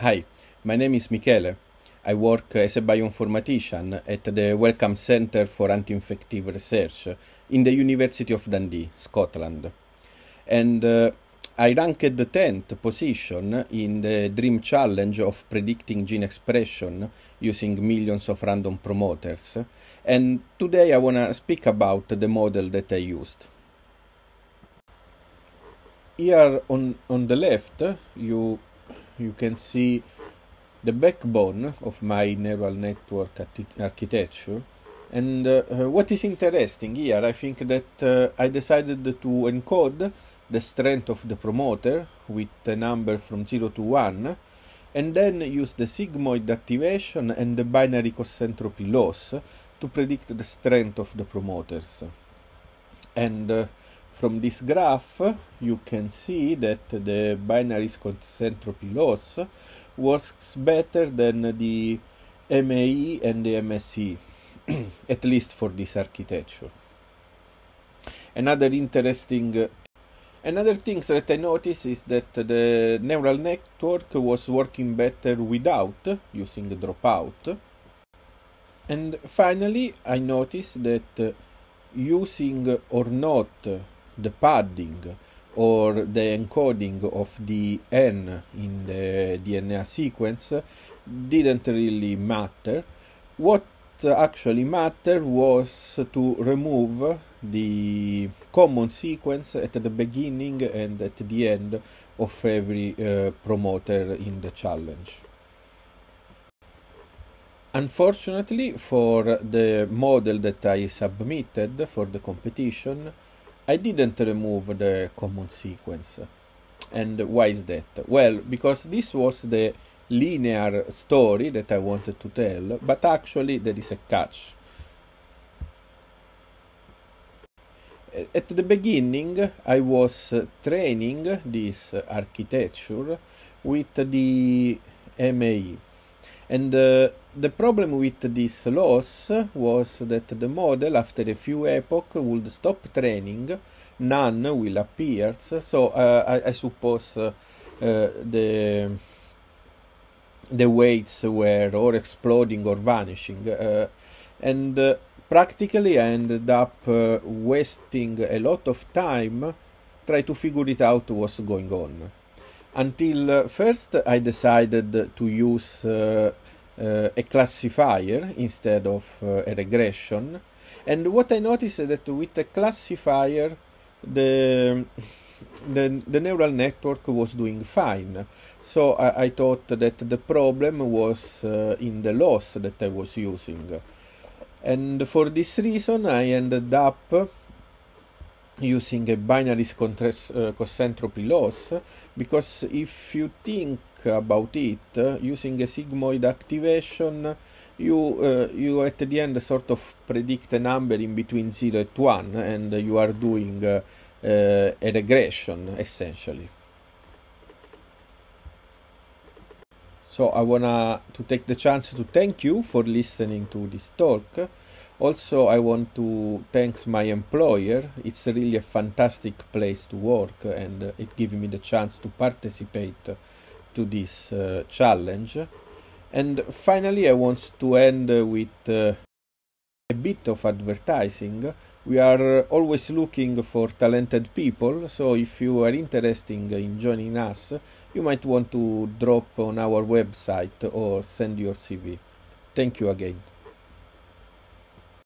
Hi, my name is Michele. I work as a bioinformatician at the Wellcome Centre for Anti-Infective Research in the University of Dundee, Scotland. And uh, I ranked the 10th position in the DREAM Challenge of predicting gene expression using millions of random promoters. And today I want to speak about the model that I used. Here on, on the left, you you can see the backbone of my neural network architecture. And uh, uh, what is interesting here, I think that uh, I decided to encode the strength of the promoter with a number from 0 to 1, and then use the sigmoid activation and the binary cross-entropy loss to predict the strength of the promoters. And uh, from this graph, you can see that the binary cross-entropy loss works better than the MAE and the MSE, at least for this architecture. Another interesting Another thing that I noticed is that the neural network was working better without using dropout. And finally, I noticed that uh, using or not the padding or the encoding of the N in the DNA sequence didn't really matter. What actually mattered was to remove the common sequence at the beginning and at the end of every uh, promoter in the challenge. Unfortunately, for the model that I submitted for the competition, I didn't remove the common sequence. And why is that? Well, because this was the linear story that I wanted to tell, but actually there is a catch. At the beginning, I was training this architecture with the MAE. And uh, the problem with this loss was that the model, after a few epochs, would stop training, NaN will appear. So uh, I, I, suppose uh, the the weights were or exploding or vanishing, uh, and uh, practically I ended up uh, wasting a lot of time trying to figure it out what's going on until uh, first I decided to use uh, uh, a classifier instead of a regression. And what I noticed is that with a classifier, the, the, the neural network was doing fine. So I, I thought that the problem was uh, in the loss that I was using. And for this reason, I ended up using a binary uh, cross-entropy loss because if you think about it uh, using a sigmoid activation you uh, you at the end sort of predict a number in between 0 and 1 and you are doing uh, uh, a regression essentially. So i wanna to take the chance to thank you for listening to this talk also, I want to thank my employer. It's really a fantastic place to work, and it gives me the chance to participate to this uh, challenge. And finally, I want to end with uh, a bit of advertising. We are always looking for talented people, so if you are interested in joining us, you might want to drop on our website or send your CV. Thank you again.